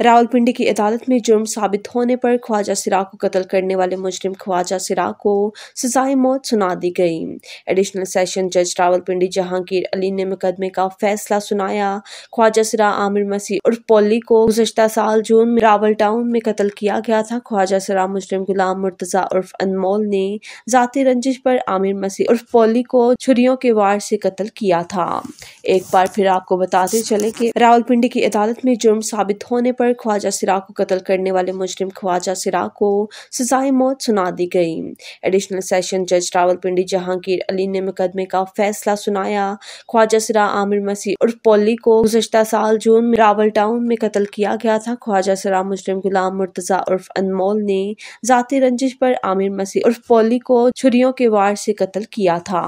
रावलपिंडी की अदालत में जुर्म साबित होने पर ख्वाजा सिराग को कत्ल करने वाले मुजरिम ख्वाजा सिराग को सजाए मौत सुना दी गई। एडिशनल सेशन जज रावलपिंडी जहांगीर अली ने मुकदमे का फैसला सुनाया। ख्वाजा सिरा आमिर मसीह उर्फ़ पोली को गुजशत साल जून में रावल टाउन में कत्ल किया गया था। ख्वाजा सिरा मुजरिम गुलाम मुर्तजा उर्फ़ अनमोल ने जाती रंजिश पर आमिर मसीह उर्फ़ पोली को छुरियों के वार से कत्ल किया था। एक बार फिर आपको बताते चले कि रावलपिंडी की अदालत में जुर्म साबित होने पर ख्वाजा सिराग को कत्ल करने वाले मुजरिम ख्वाजा सिराग को सजाए मौत सुना दी गई। एडिशनल सेशन जज रावलपिंडी जहांगीर अली ने मुकदमे का फैसला सुनाया। ख्वाजा सिरा आमिर मसीह उर्फ़ पोली को गुजशत साल जून में रावल टाउन में कत्ल किया गया था। ख्वाजा सिरा मुजरिम गुलाम मुर्तजा उर्फ़ अनमोल ने जाती रंजिश पर आमिर मसीह उर्फ़ पोली को छुरियों के वार से कत्ल किया था।